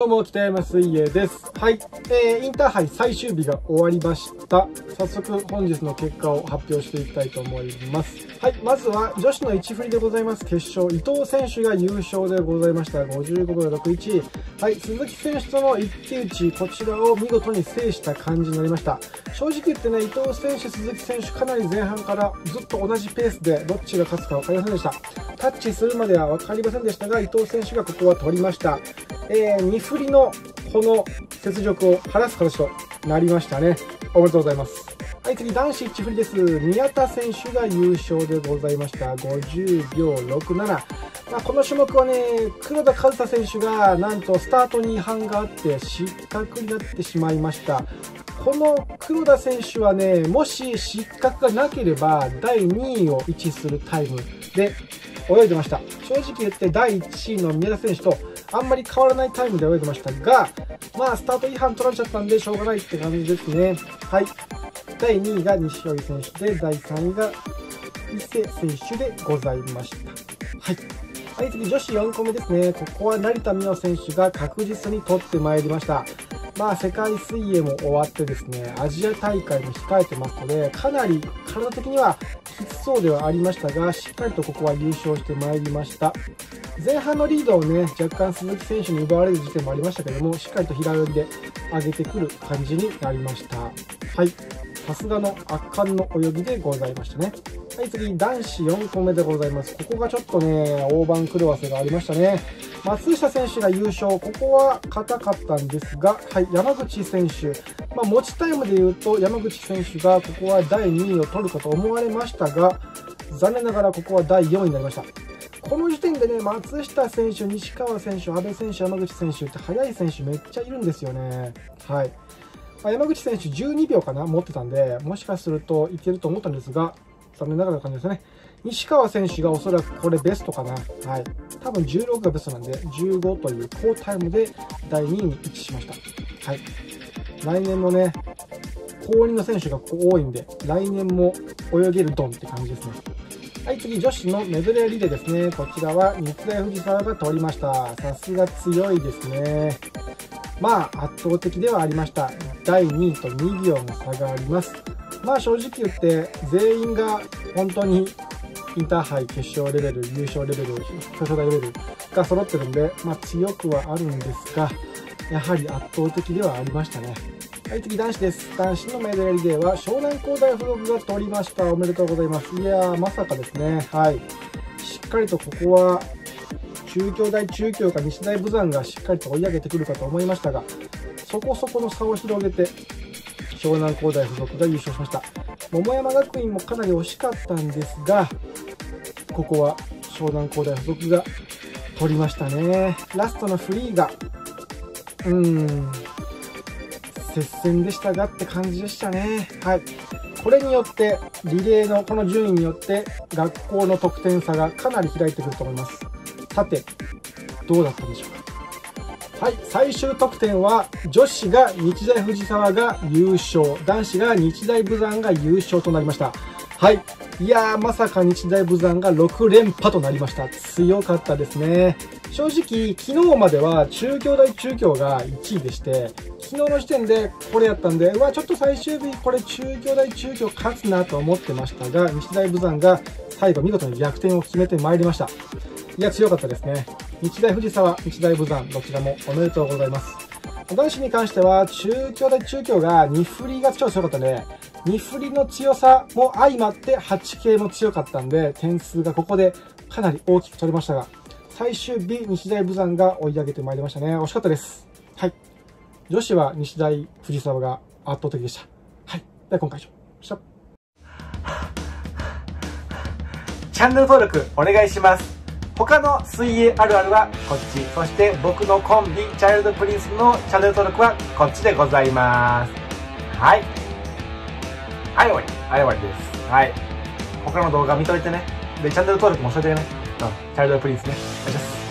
どうも、北山水泳です。はい。えー、インターハイ最終日が終わりました。早速、本日の結果を発表していきたいと思います。はい。まずは、女子の1振りでございます。決勝、伊藤選手が優勝でございました。55秒61。はい。鈴木選手との一騎打ち、こちらを見事に制した感じになりました。正直言ってね、伊藤選手、鈴木選手、かなり前半からずっと同じペースで、どっちが勝つか分かりませんでした。タッチするまでは分かりませんでしたが、伊藤選手がここは取りました。えー、振りのこの雪辱を晴らす形となりましたね。おめでとうございます。はい、次、男子1振りです。宮田選手が優勝でございました。50秒67。まあ、この種目はね、黒田和太選手がなんとスタートに違反があって失格になってしまいました。この黒田選手はね、もし失格がなければ第2位を位置するタイムで泳いでました。正直言って第1位の宮田選手とあんまり変わらないタイムで泳いでましたが、まあ、スタート違反取られちゃったんで、しょうがないって感じですね。はい。第2位が西織選手で、第3位が伊勢選手でございました。はい。はい、次、女子4個目ですね。ここは成田実生選手が確実に取ってまいりました。まあ、世界水泳も終わってですね、アジア大会も控えてますので、かなり体的にはきつそうではありましたが、しっかりとここは優勝してまいりました。前半のリードをね、若干鈴木選手に奪われる時点もありましたけども、しっかりと平泳ぎで上げてくる感じになりました。はい。さすがの圧巻の泳ぎでございましたね。はい、次、男子4個目でございます。ここがちょっとね、大番狂わせがありましたね。松下選手が優勝、ここは硬かったんですが、はい、山口選手、まあ、持ちタイムで言うと、山口選手がここは第2位を取るかと思われましたが、残念ながらここは第4位になりました。この時点でね、松下選手、西川選手、阿部選手、山口選手って速い選手めっちゃいるんですよね。はい。まあ、山口選手12秒かな持ってたんで、もしかするといけると思ったんですが、残念ながらの感じですね。西川選手がおそらくこれベストかな。はい。多分16がベストなんで、15という高タイムで第2位に位置しました。はい。来年のね、高2の選手がここ多いんで、来年も泳げるドンって感じですね。はい、次、女子のメドレーリレーですね。こちらは日大藤沢が取りました。さすが強いですね。まあ、圧倒的ではありました。第2位と2秒の差があります。まあ、正直言って、全員が本当にインターハイ決勝レベル、優勝レベル、表彰台レベルが揃ってるんで、まあ、強くはあるんですが、やはり圧倒的ではありましたね。はい、次男子です。男子のメドレーリレーは湘南工大付属が取りました。おめでとうございます。いやー、まさかですね。はい。しっかりとここは、中京大中京か西大武山がしっかりと追い上げてくるかと思いましたが、そこそこの差を広げて、湘南工大附属が優勝しました。桃山学院もかなり惜しかったんですが、ここは湘南工大附属が取りましたね。ラストのフリーが、うーん、接戦でしたがって感じでしたね。はい。これによって、リレーのこの順位によって、学校の得点差がかなり開いてくると思います。さて、どうだったでしょうか？はい、最終得点は、女子が日大藤沢が優勝、男子が日大武山が優勝となりました。はい。いやー、まさか日大武山が6連覇となりました。強かったですね。正直、昨日までは中京大中京が1位でして、昨日の時点でこれやったんで、うわ、ちょっと最終日、これ中京大中京勝つなと思ってましたが、日大武山が最後見事に逆転を決めてまいりました。いや、強かったですね。日大藤沢、日大武山、どちらもおめでとうございます。男子に関しては、中京大中京が2振りが超強かったので、2振りの強さも相まって8系も強かったんで、点数がここでかなり大きく取れましたが、最終日、日大武山が追い上げてまいりましたね。惜しかったです。はい。女子は日大藤沢が圧倒的でした。はい。では今回以上。した。チャンネル登録お願いします。他の水泳あるあるはこっち。そして僕のコンビ、チャイルドプリンスのチャンネル登録はこっちでございます。はい。はい、終わり。はい、終わりです。はい。他の動画見といてね。で、チャンネル登録もしといてね。チャイルドプリンスね。お願いします。